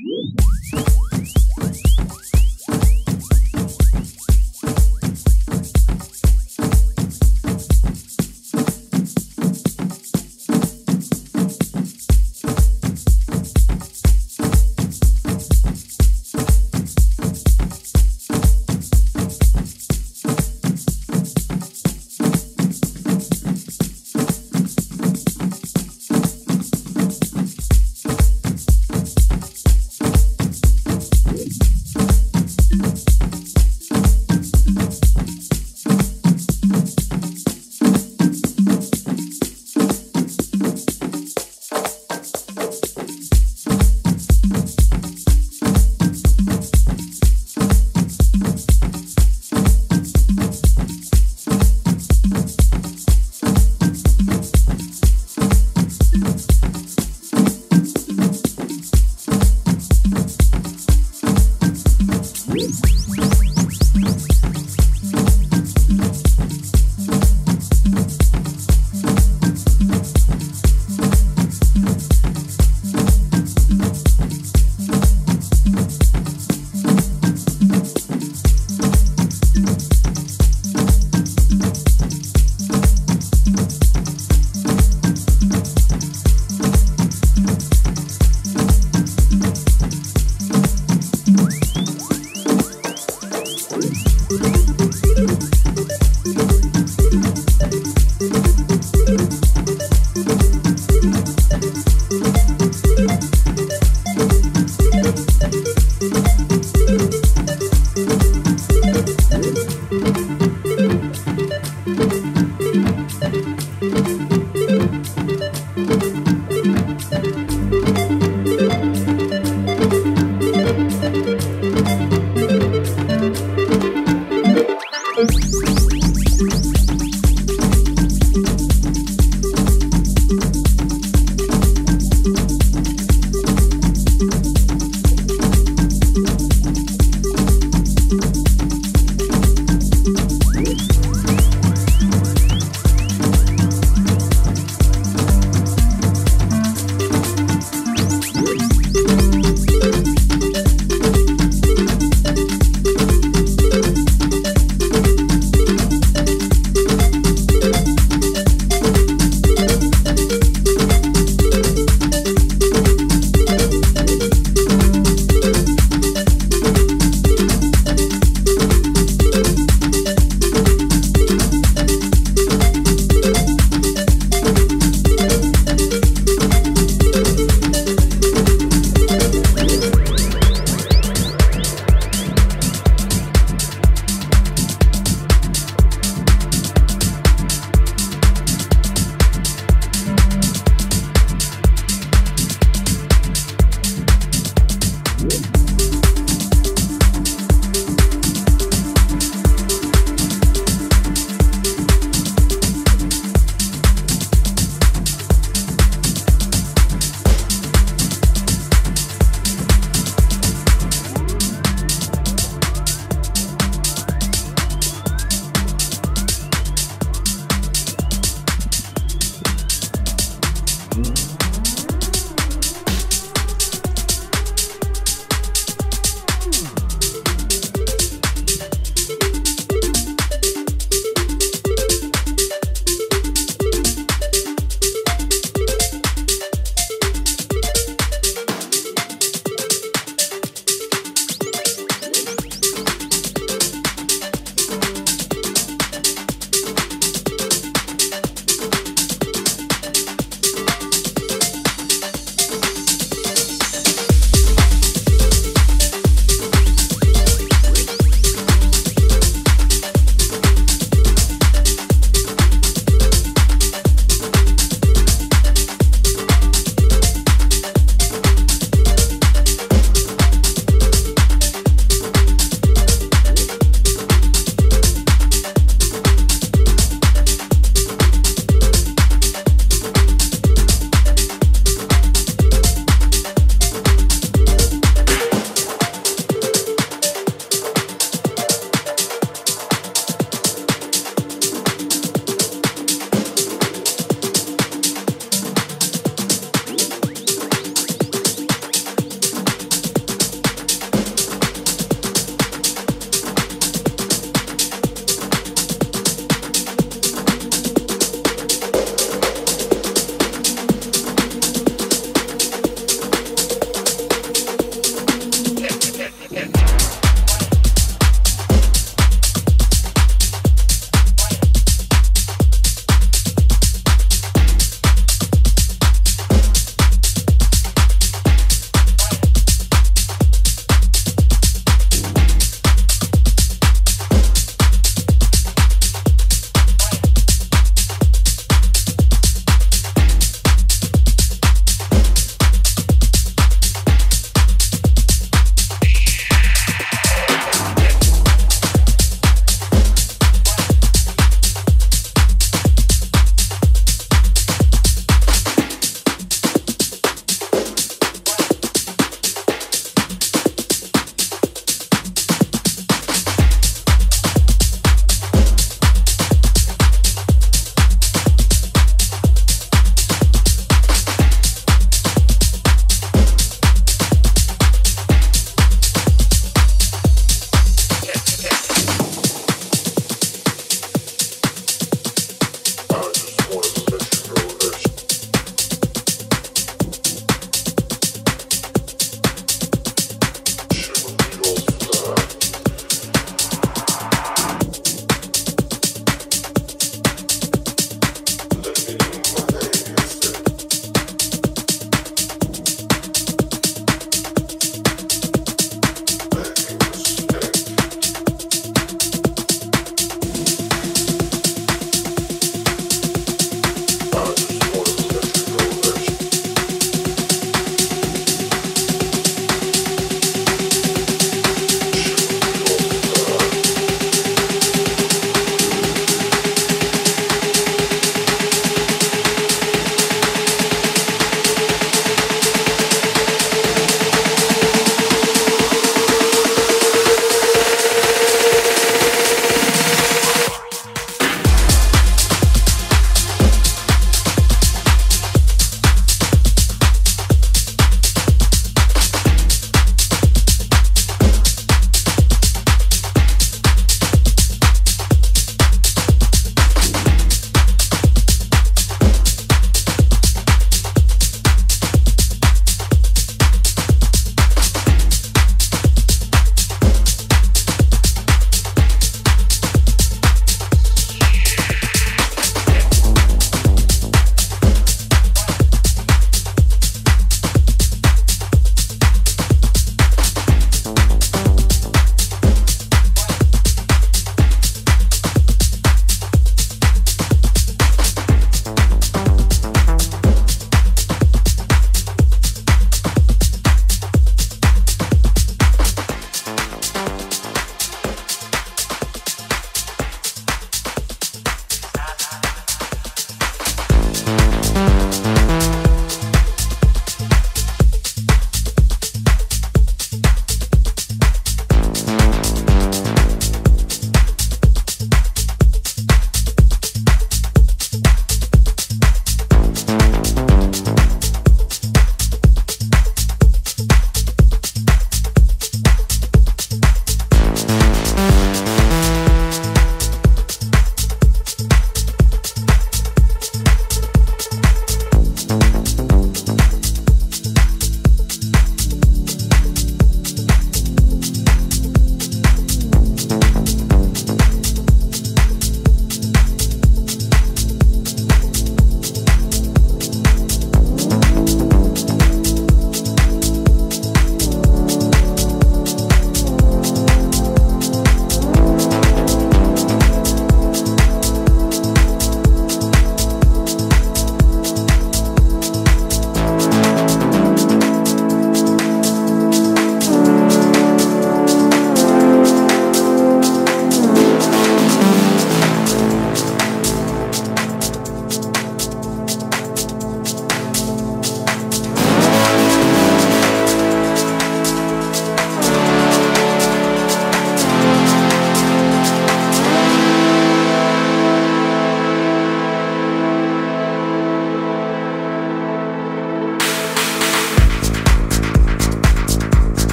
Woo!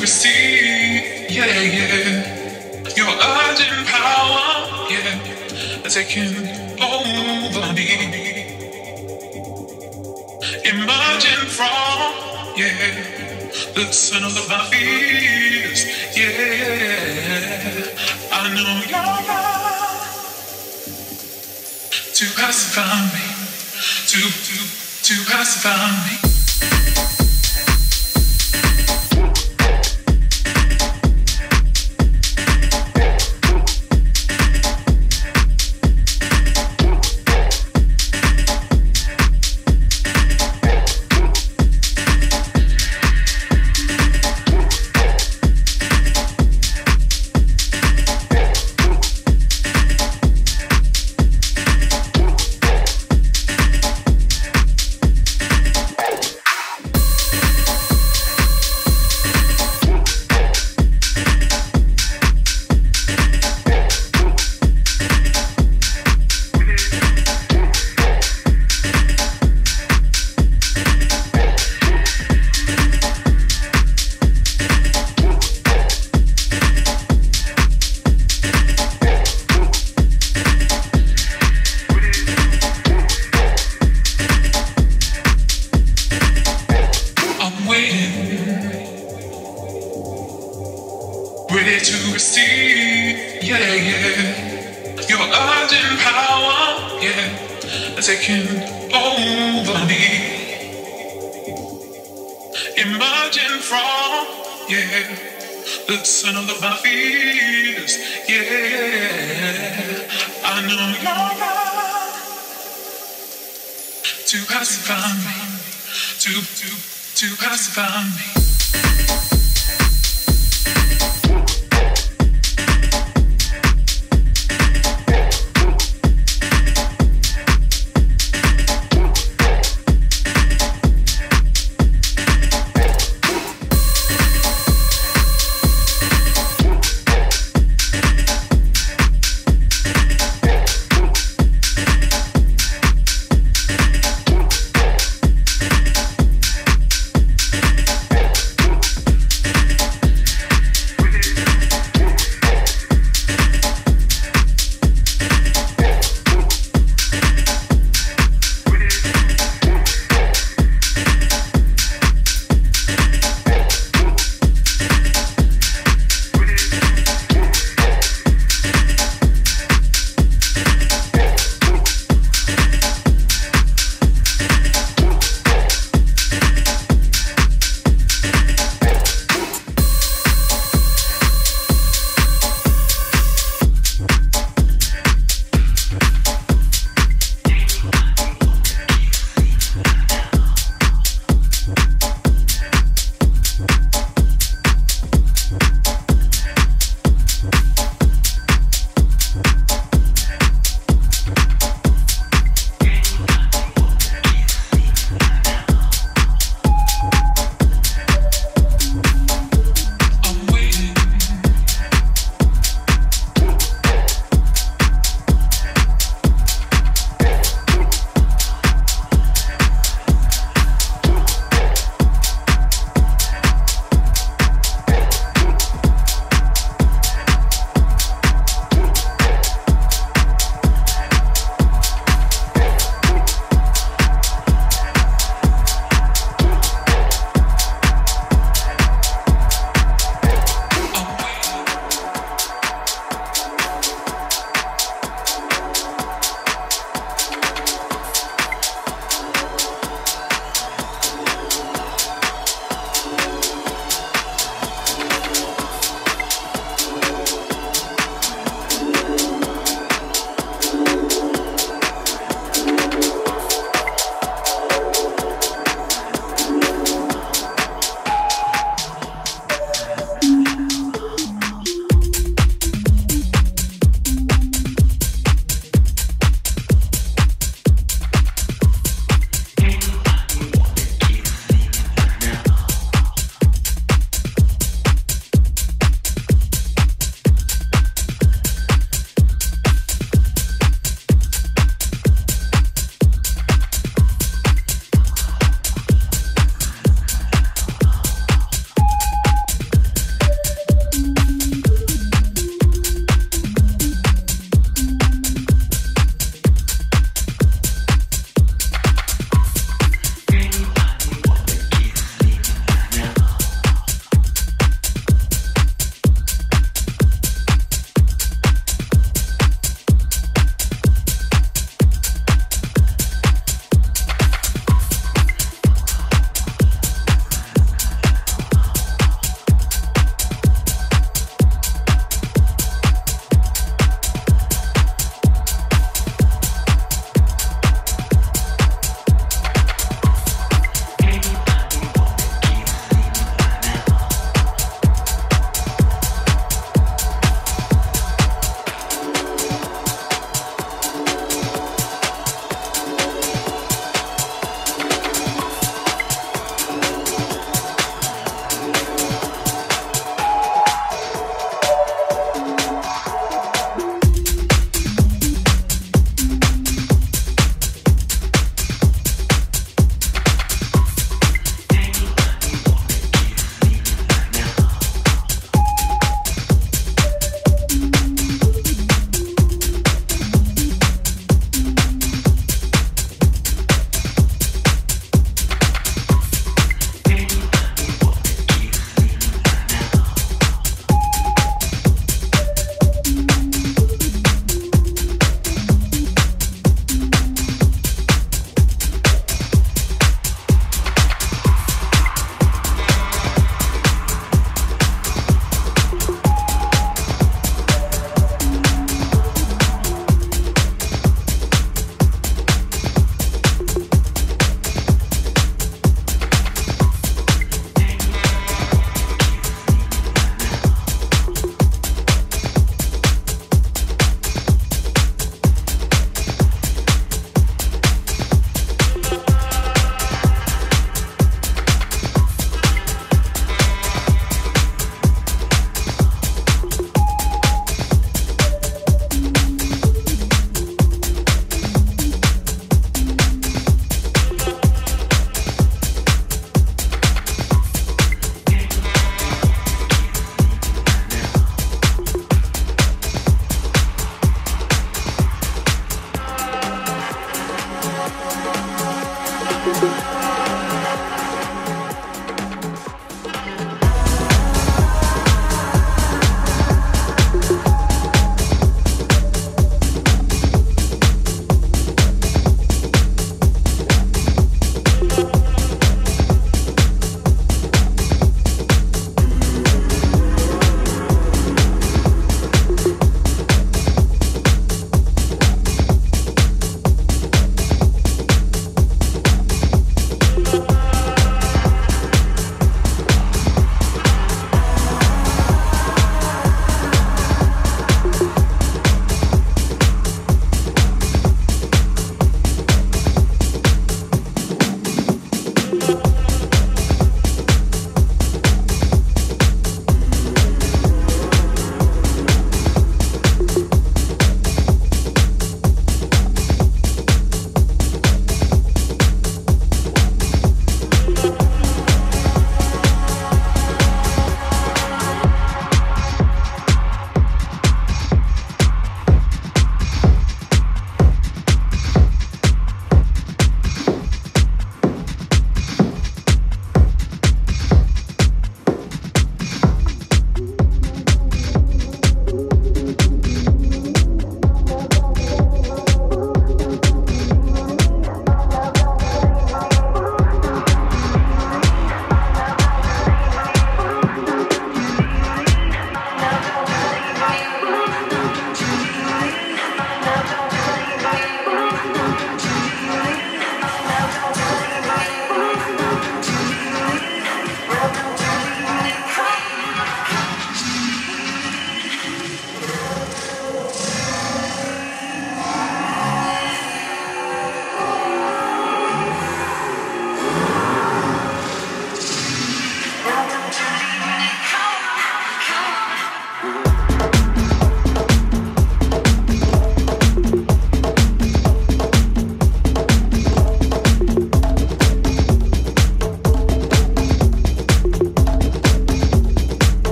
Receive, yeah, yeah. Your urgent power, yeah, taking over me. Emerging from, yeah, the center of my fears, yeah. I know you're right to pacify me, to to to pacify me. Emerging yeah, the center of my fears, yeah. I know you're right to pacify me, to, to, to pacify me.